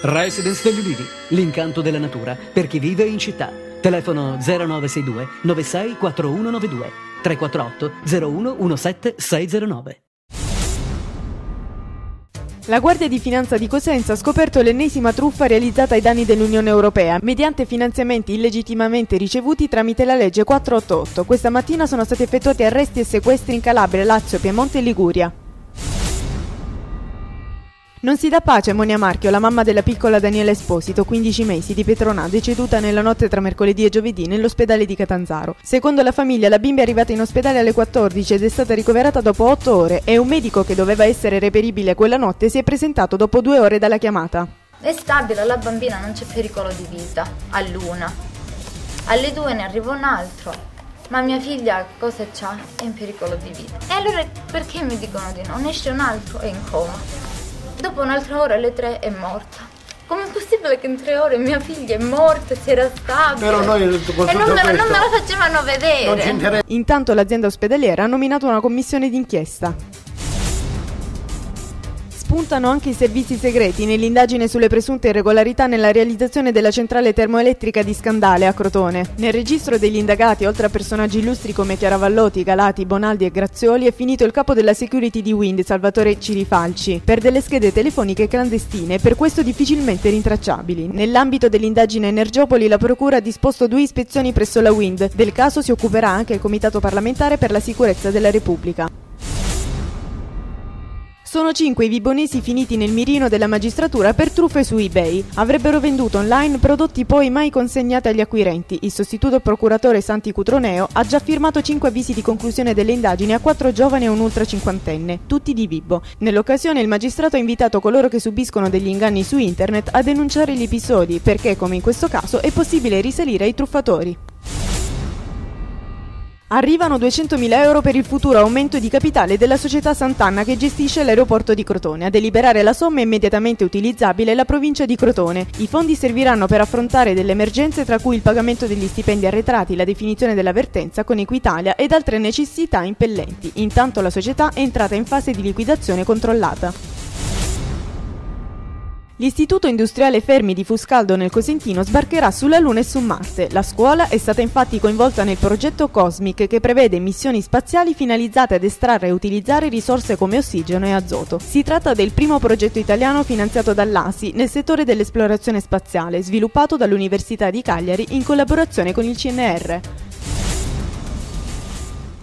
Residence degli Ulivi, l'incanto della natura per chi vive in città. Telefono 0962 96 4192 348 01 17 609. La Guardia di Finanza di Cosenza ha scoperto l'ennesima truffa realizzata ai danni dell'Unione Europea mediante finanziamenti illegittimamente ricevuti tramite la legge 488. Questa mattina sono stati effettuati arresti e sequestri in Calabria, Lazio, Piemonte e Liguria. Non si dà pace a Monia Marchio, la mamma della piccola Daniela Esposito, 15 mesi, di Petronà, deceduta nella notte tra mercoledì e giovedì nell'ospedale di Catanzaro. Secondo la famiglia, la bimba è arrivata in ospedale alle 14 ed è stata ricoverata dopo 8 ore e un medico che doveva essere reperibile quella notte si è presentato dopo due ore dalla chiamata. È stabile, la bambina non c'è pericolo di vita, all'una. Alle due ne arriva un altro. Ma mia figlia cosa c'ha? È in pericolo di vita. E allora perché mi dicono di no? Ne esce un altro, è in coma. Dopo un'altra ora alle tre è morta. Com'è possibile che in tre ore mia figlia è morta, si era stabile? Però noi con E non me, questo non me la facevano non ci vedere. Intanto l'azienda ospedaliera ha nominato una commissione d'inchiesta. Spuntano anche i servizi segreti nell'indagine sulle presunte irregolarità nella realizzazione della centrale termoelettrica di Scandale a Crotone. Nel registro degli indagati, oltre a personaggi illustri come Chiaravallotti, Galati, Bonaldi e Grazioli, è finito il capo della security di Wind, Salvatore Cirifalci, per delle schede telefoniche clandestine per questo difficilmente rintracciabili. Nell'ambito dell'indagine Energiopoli, la Procura ha disposto due ispezioni presso la Wind. Del caso si occuperà anche il Comitato parlamentare per la sicurezza della Repubblica. Sono cinque i vibonesi finiti nel mirino della magistratura per truffe su eBay. Avrebbero venduto online prodotti poi mai consegnati agli acquirenti. Il sostituto procuratore Santi Cutroneo ha già firmato cinque avvisi di conclusione delle indagini a quattro giovani e un ultra cinquantenne, tutti di Vibo. Nell'occasione il magistrato ha invitato coloro che subiscono degli inganni su internet a denunciare gli episodi, perché, come in questo caso, è possibile risalire ai truffatori. Arrivano 200.000 euro per il futuro aumento di capitale della società Sant'Anna che gestisce l'aeroporto di Crotone. A deliberare la somma è immediatamente utilizzabile la provincia di Crotone. I fondi serviranno per affrontare delle emergenze tra cui il pagamento degli stipendi arretrati, la definizione dell'avvertenza con Equitalia ed altre necessità impellenti. Intanto la società è entrata in fase di liquidazione controllata. L'Istituto Industriale Fermi di Fuscaldo nel Cosentino sbarcherà sulla Luna e su Marte. La scuola è stata infatti coinvolta nel progetto Cosmic che prevede missioni spaziali finalizzate ad estrarre e utilizzare risorse come ossigeno e azoto. Si tratta del primo progetto italiano finanziato dall'ASI nel settore dell'esplorazione spaziale, sviluppato dall'Università di Cagliari in collaborazione con il CNR.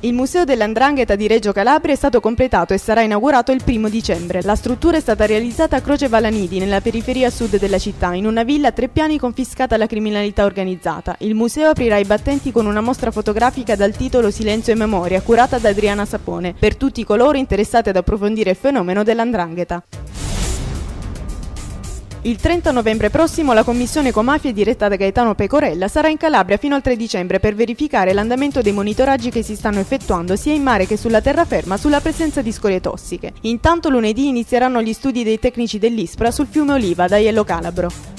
Il Museo dell'Andrangheta di Reggio Calabria è stato completato e sarà inaugurato il primo dicembre. La struttura è stata realizzata a Croce Valanidi, nella periferia sud della città, in una villa a tre piani confiscata alla criminalità organizzata. Il museo aprirà i battenti con una mostra fotografica dal titolo Silenzio e Memoria, curata da Adriana Sapone, per tutti coloro interessati ad approfondire il fenomeno dell'Andrangheta. Il 30 novembre prossimo la commissione Comafie diretta da Gaetano Pecorella sarà in Calabria fino al 3 dicembre per verificare l'andamento dei monitoraggi che si stanno effettuando sia in mare che sulla terraferma sulla presenza di scorie tossiche. Intanto lunedì inizieranno gli studi dei tecnici dell'ISPRA sul fiume Oliva da Iello Calabro.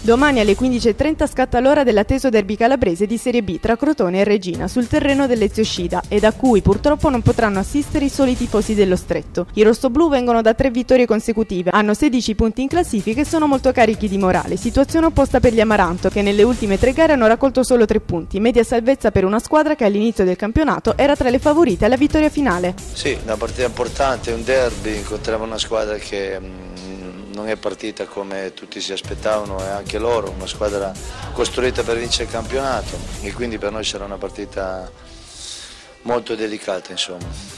Domani alle 15.30 scatta l'ora dell'atteso derby calabrese di Serie B tra Crotone e Regina sul terreno dell'Ezio Scida e da cui purtroppo non potranno assistere i soli tifosi dello stretto. I rossoblù vengono da tre vittorie consecutive, hanno 16 punti in classifica e sono molto carichi di morale. Situazione opposta per gli Amaranto che nelle ultime tre gare hanno raccolto solo tre punti, media salvezza per una squadra che all'inizio del campionato era tra le favorite alla vittoria finale. Sì, una partita importante, un derby, incontriamo una squadra che mh, non è partita come tutti si aspettavano e anche loro, una squadra costruita per vincere il campionato e quindi per noi sarà una partita molto delicata insomma.